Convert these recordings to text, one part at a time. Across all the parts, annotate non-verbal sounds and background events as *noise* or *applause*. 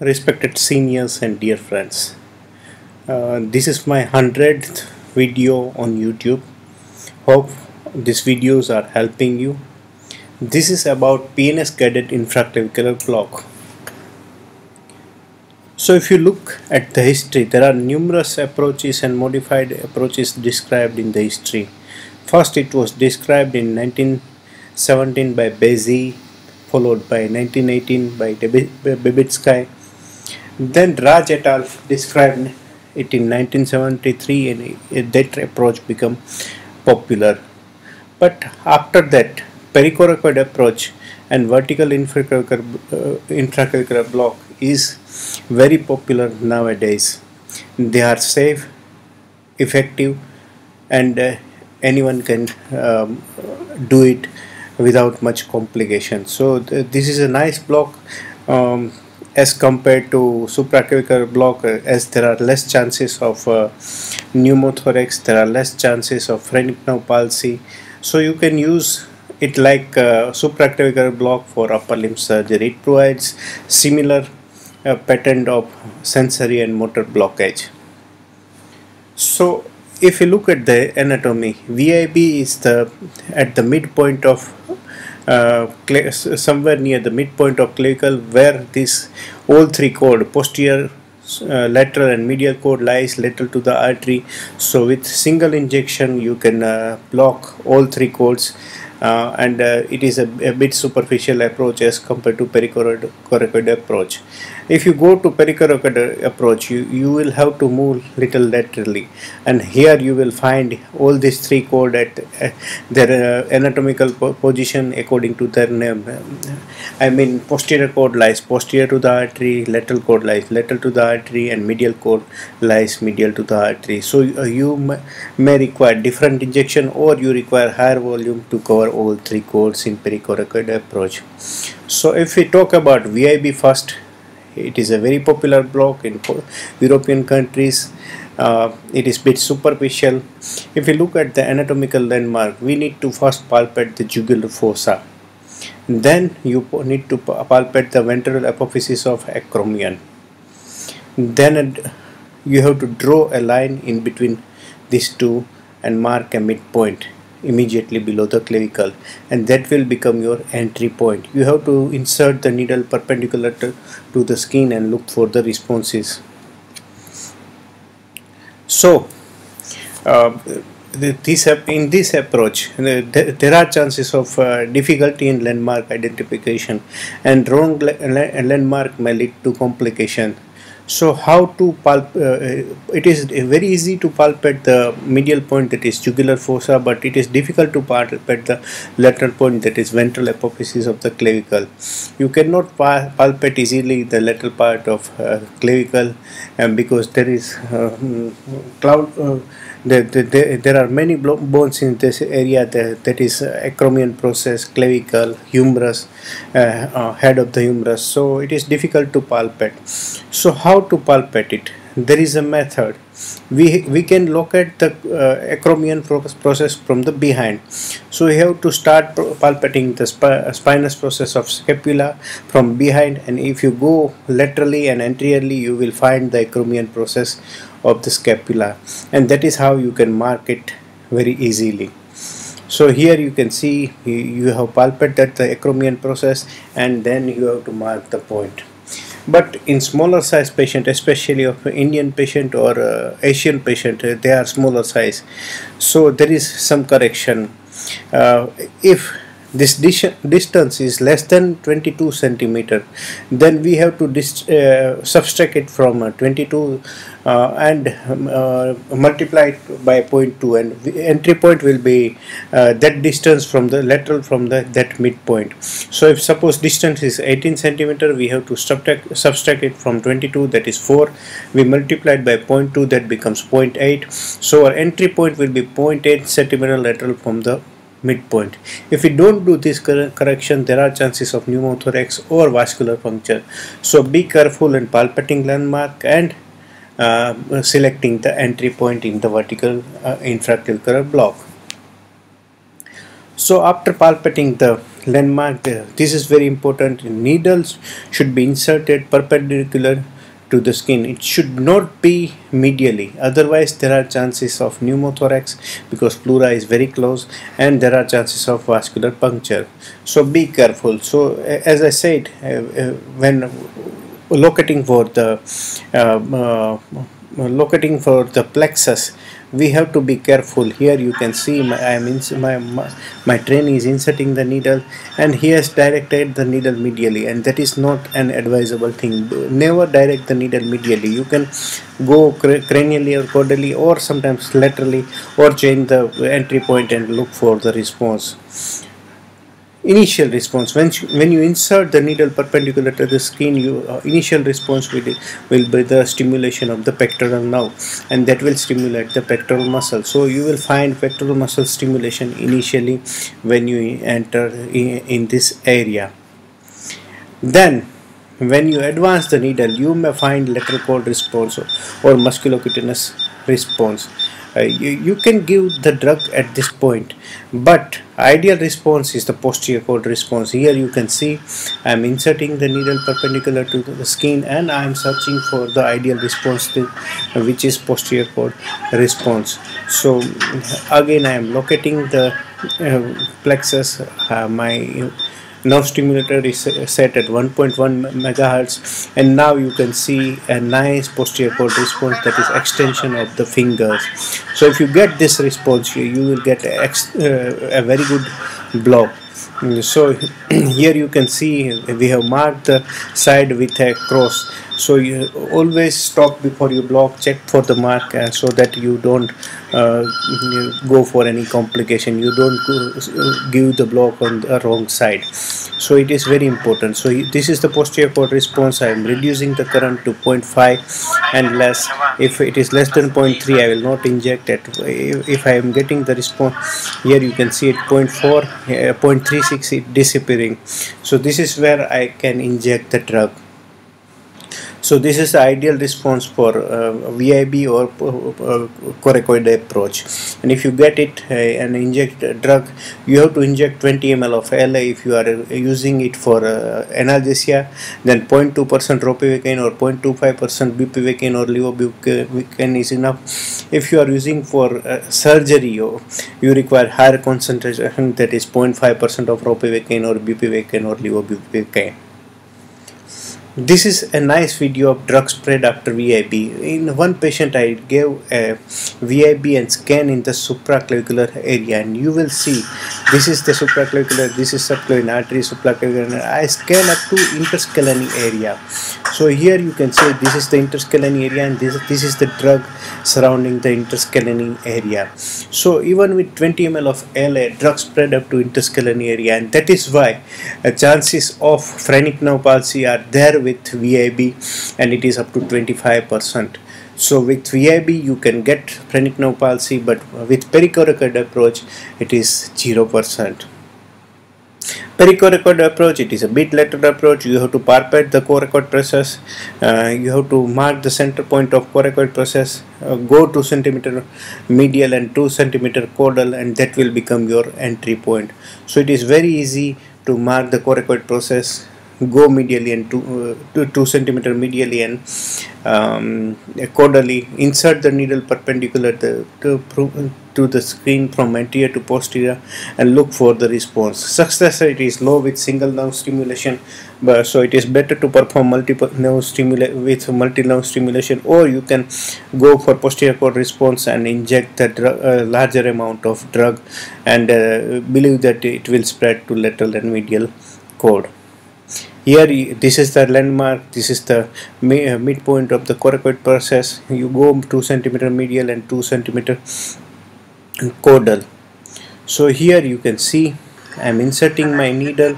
respected seniors and dear friends. Uh, this is my 100th video on youtube. Hope these videos are helping you. This is about pns guided infraclavicular block so if you look at the history there are numerous approaches and modified approaches described in the history. First it was described in 1917 by Bazy followed by 1918 by Babitsky then Raj et al. described it in 1973 and that approach became popular. But after that, pericoracoid approach and vertical infraclavicular uh, block is very popular nowadays. They are safe, effective, and uh, anyone can um, do it without much complication. So th this is a nice block. Um, as compared to supraclavicular block uh, as there are less chances of uh, pneumothorax there are less chances of phrenic nerve palsy. So you can use it like uh, supraclavicular block for upper limb surgery. It provides similar uh, pattern of sensory and motor blockage. So if you look at the anatomy VIB is the at the midpoint of somewhere near the midpoint of clavicle where this all three chord posterior uh, lateral and medial cord lies lateral to the artery. So with single injection you can uh, block all three cords uh, and uh, it is a, a, bit superficial approach as compared to pericoracoid approach if you go to pericoracoid approach you you will have to move little laterally. And here you will find all these three chord at uh, their uh, anatomical po position according to their name. I mean posterior cord lies posterior to the artery lateral cord lies lateral to the artery and medial cord lies medial to the artery. So uh, you may require different injection or you require higher volume to cover all three chords in pericoracoid approach. So if we talk about VIB first it is a very popular block in European countries. Uh, it is bit superficial. If you look at the anatomical landmark we need to first palpate the jugular fossa. Then you need to palpate the ventral apophysis of acromion. Then you have to draw a line in between these two and mark a midpoint immediately below the clavicle and that will become your entry point. You have to insert the needle perpendicular to, to the skin and look for the responses. So uh, this in this approach there are chances of uh, difficulty in landmark identification and wrong landmark may lead to complication so how to pulp uh, it is very easy to palpate the medial point that is jugular fossa but it is difficult to palpate the lateral point that is ventral apophysis of the clavicle you cannot palpate easily the lateral part of uh, clavicle um, because there is uh, cloud uh, the, the, the, there are many bones in this area that, that is uh, acromion process, clavicle, humerus, uh, uh, head of the humerus. So it is difficult to palpate. So how to palpate it? There is a method. We, we can locate the uh, acromion process from the behind. So we have to start palpating the sp spinous process of scapula from behind and if you go laterally and anteriorly you will find the acromion process of the scapula and that is how you can mark it very easily so here you can see you have palpated the acromion process and then you have to mark the point but in smaller size patient especially of Indian patient or uh, Asian patient they are smaller size. So there is some correction. Uh, if this distance is less than 22 centimeter. Then we have to uh, subtract it from uh, 22 uh, and um, uh, multiply it by 0.2 and entry point will be uh, that distance from the lateral from the that midpoint. So if suppose distance is 18 centimeter we have to subtract subtract it from 22 that is 4 we multiply it by 0.2 that becomes 0.8 so our entry point will be 0.8 centimeter lateral from the midpoint. If we don't do this correction, there are chances of pneumothorax or vascular puncture. So be careful in palpating landmark and uh, selecting the entry point in the vertical uh, infraclavicular block. So after palpating the landmark there this is very important needles should be inserted perpendicular to the skin. It should not be medially. Otherwise there are chances of pneumothorax because pleura is very close and there are chances of vascular puncture. So be careful. So as i said uh, uh, when locating for the uh, uh Uh, locating for the plexus we have to be careful. Here you can see my I am my, my my train is inserting the needle and he has directed the needle medially and that is not an advisable thing. Never direct the needle medially. You can go cranially or caudally or sometimes laterally or change the entry point and look for the response initial response. When you, when you insert the needle perpendicular to the skin you uh, initial response will, will be the stimulation of the pectoral nerve and that will stimulate the pectoral muscle. So you will find pectoral muscle stimulation initially when you enter in, in this area. Then when you advance the needle you may find lateral cord response or, musculocutaneous response. Uh, you, you can give the drug at this point but ideal response is the posterior cord response. Here you can see I'm inserting the needle perpendicular to the skin and I'm searching for the ideal response to, which is posterior cord response. So again I am locating the uh, plexus uh, my nerve stimulator is set at 1.1 megahertz and now you can see a nice posterior cord response that is extension of the fingers. So if you get this response you, you will get a, uh, a very good block so *clears throat* here you can see we have marked the side with a cross so you always stop before you block check for the mark uh, so that you don't uh, go for any complication. You don't uh, give the block on the wrong side. So it is very important. So this is the posterior cord response. I am reducing the current to 0.5 and less. If it is less than 0.3 i will not inject it. If i am getting the response here you can see it 0.4 uh, 0.36 it disappearing. So this is where i can inject the drug so this is the ideal response for uh, VIB or uh, coracoid approach. And if you get it uh, and inject drug, you have to inject 20 ml of LA. If you are uh, using it for uh, analgesia, then 0.2% ropivacaine or 0.25% bupivacaine or levobupivacaine is enough. If you are using for surgery, you, you require higher concentration that is 0.5% of ropivacaine or bupivacaine or levobupivacaine. This is a nice video of drug spread after VIB. In one patient I gave a VIB and scan in the supraclavicular area and you will see this is the supraclavicular, this is subclavian artery, supraclavicular. I scan up to interscalene area. So here you can see this is the interscalene area and this, this is the drug surrounding the interscalene area. So even with 20 ml of LA, drug spread up to interscalene area and that is why uh, chances of phrenic nerve palsy are there with VIB and it is up to 25%. So with VIB you can get phrenic nerve palsy but with pericoracoid approach it is 0%. Pericoracoid approach. It is a bit lateral approach. You have to palpate the coracoid process. Uh, you have to mark the center point of coracoid process. Uh, go 2 centimeter medial and 2 centimeter caudal and that will become your entry point. So it is very easy to mark the coracoid process go medially and two, uh, 2 centimeter medially and um, caudally insert the needle perpendicular to, to, to the screen from anterior to posterior and look for the response. Success rate is low with single nerve stimulation but so it is better to perform multiple nerve stimulation with multi nerve stimulation or you can go for posterior cord response and inject the drug, uh, larger amount of drug and uh, believe that it will spread to lateral and medial cord here this is the landmark this is the uh, midpoint of the coracoid process. You go 2 centimeter medial and 2 centimeter caudal. So here you can see I'm inserting my needle.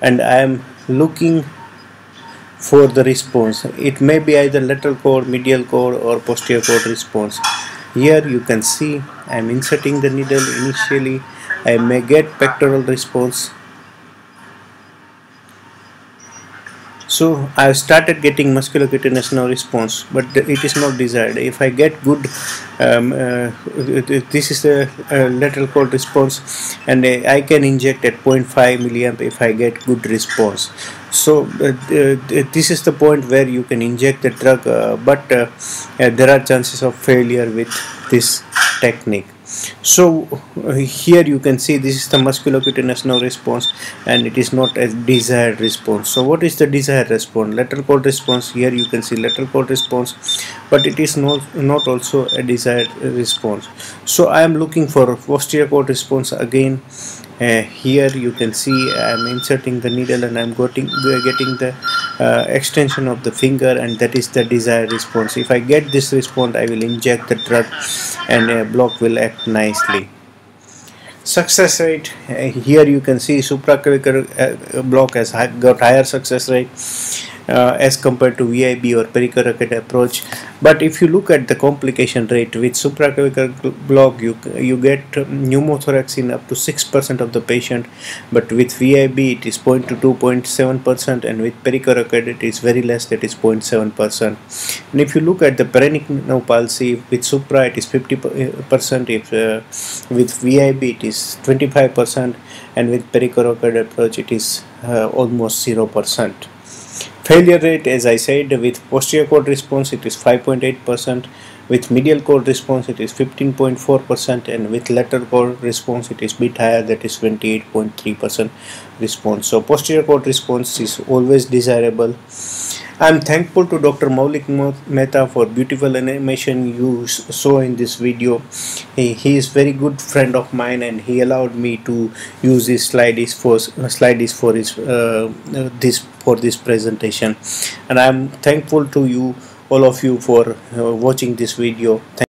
And I am looking for the response. It may be either lateral cord medial cord or posterior cord response. Here you can see I'm inserting the needle initially. I may get pectoral response so I started getting musculocutaneous nerve response but it is not desired. If I get good um, uh, this is a, uh, lateral cord response and uh, I can inject at 0.5 milliamp if I get good response. So uh, this is the point where you can inject the drug uh, but uh, there are chances of failure with this technique so uh, here you can see this is the musculocutaneous nerve response and it is not a desired response. So what is the desired response? Lateral cord response here you can see lateral cord response but it is not not also a desired response. So i am looking for posterior cord response again uh, here you can see I'm inserting the needle and I'm getting getting the uh, extension of the finger and that is the desired response. If I get this response I will inject the drug and a block will act nicely. Success rate uh, here you can see supraclavicular uh, block has got higher success rate uh, as compared to VIB or pericoracoid approach. But if you look at the complication rate with supraclavicular block you you get pneumothorax in up to 6% of the patient. But with VIB it is 0.2 to 0.7% and with pericoracoid it is very less that is 0.7% and if you look at the nerve palsy with supra it is 50% if uh, with VIB it is 25% and with pericoracoid approach it is uh, almost 0% Failure rate as I said with posterior cord response it is 5.8% with medial cord response it is 15.4% and with lateral cord response it is bit higher that is 28.3% response. So posterior cord response is always desirable I am thankful to Dr. Maulik Mehta for beautiful animation you saw in this video. He, is very good friend of mine and he allowed me to use his slides for slides for his uh, this for this presentation and I am thankful to you all of you for uh, watching this video. Thank